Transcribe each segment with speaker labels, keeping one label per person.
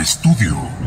Speaker 1: Estudio.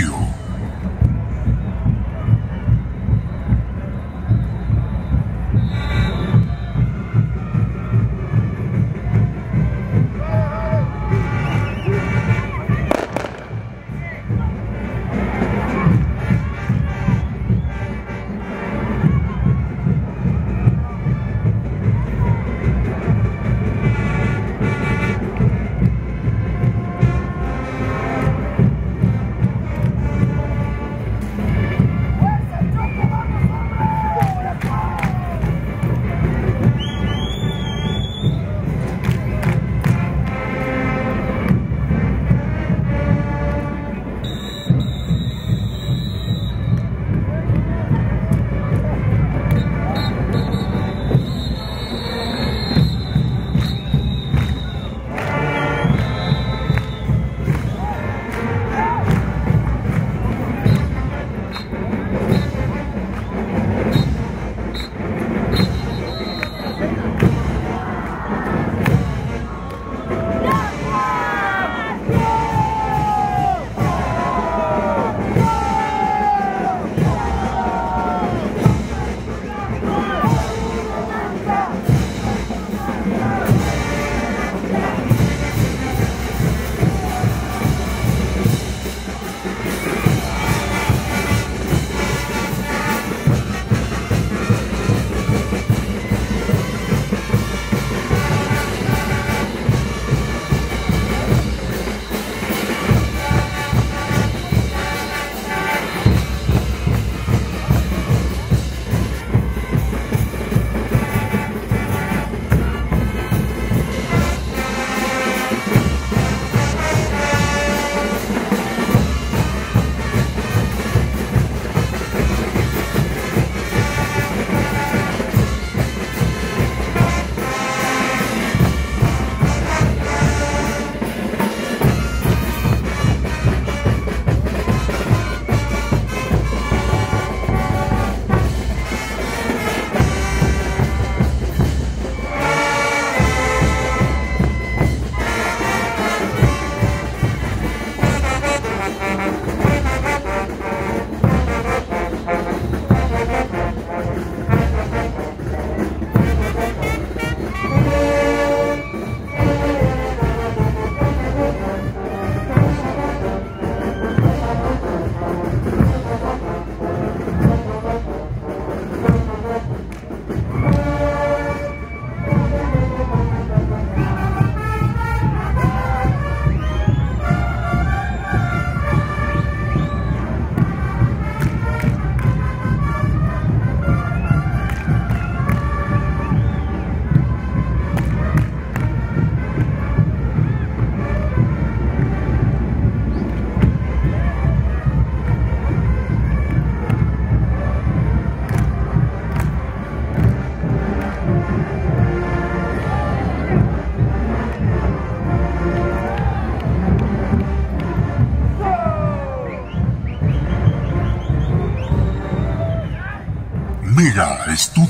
Speaker 1: you.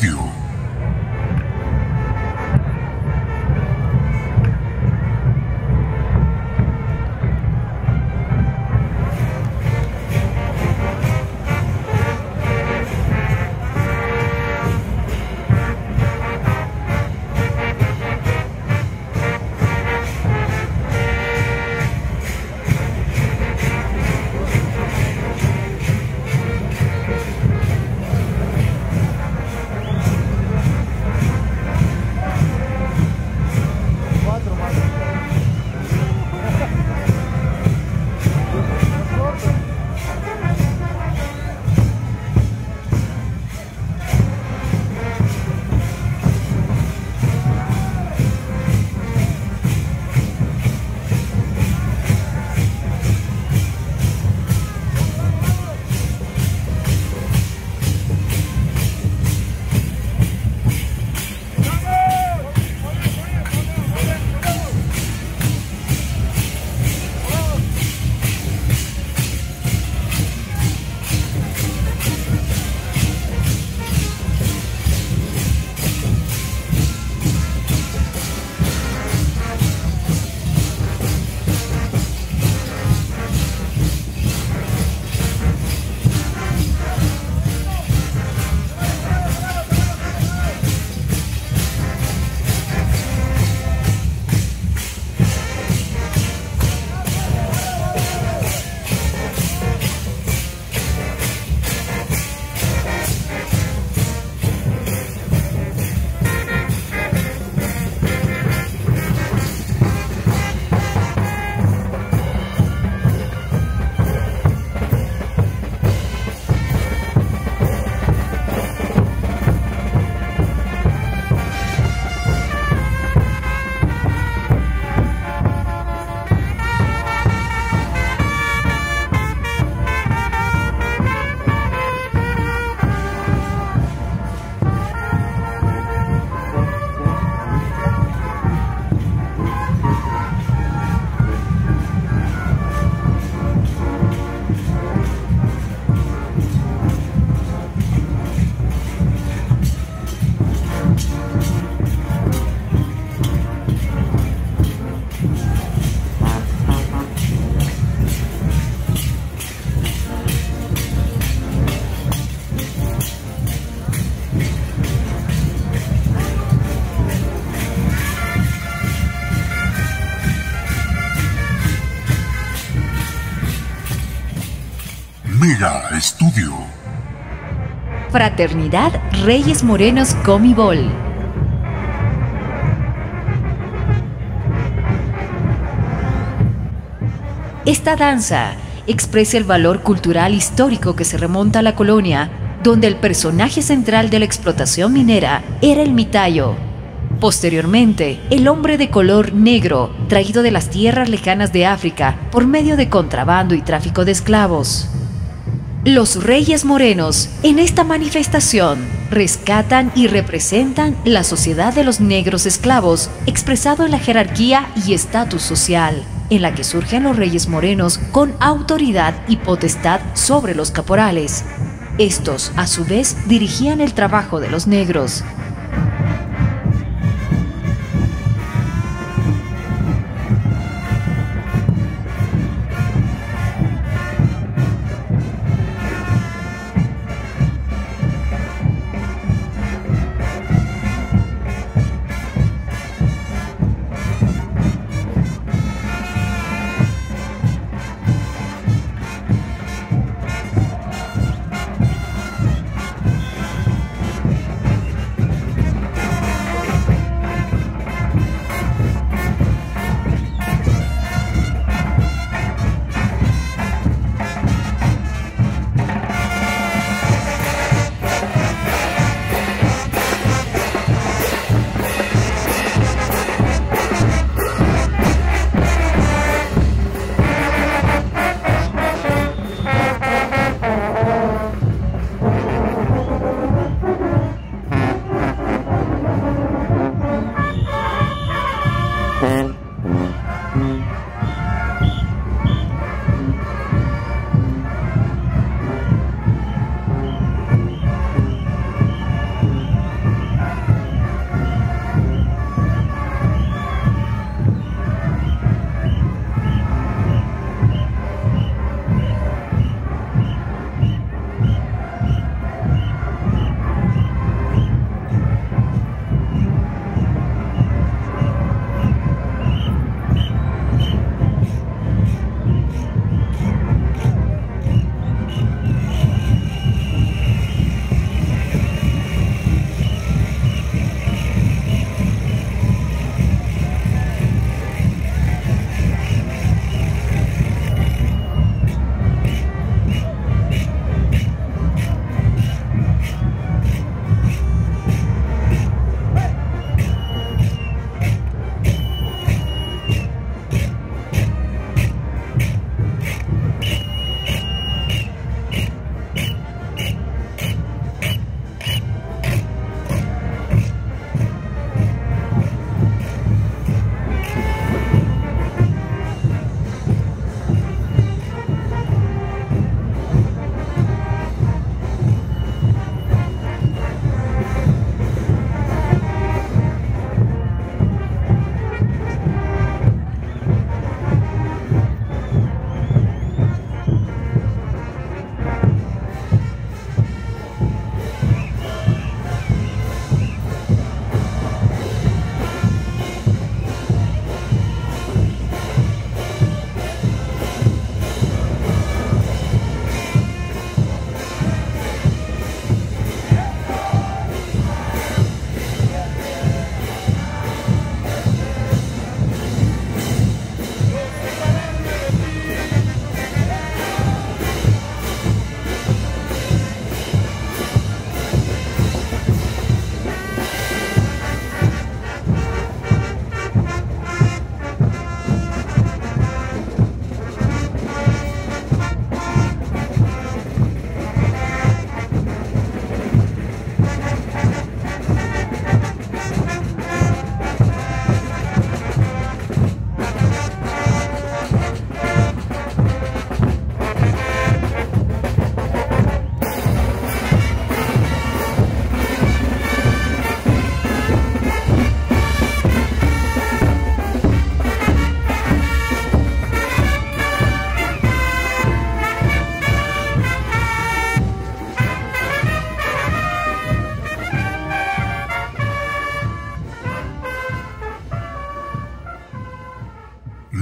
Speaker 1: Estudio.
Speaker 2: Fraternidad Reyes Morenos Comibol. Esta danza expresa el valor cultural histórico que se remonta a la colonia, donde el personaje central de la explotación minera era el mitayo. Posteriormente, el hombre de color negro, traído de las tierras lejanas de África por medio de contrabando y tráfico de esclavos. Los Reyes Morenos en esta manifestación rescatan y representan la sociedad de los negros esclavos expresado en la jerarquía y estatus social, en la que surgen los Reyes Morenos con autoridad y potestad sobre los caporales. Estos, a su vez, dirigían el trabajo de los negros,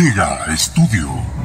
Speaker 1: Omega Studio.